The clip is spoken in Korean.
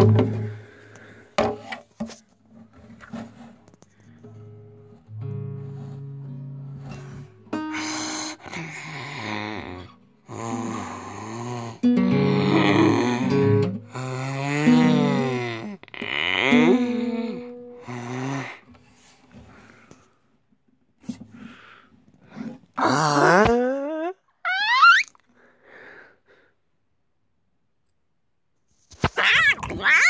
Mm-hmm. Wow!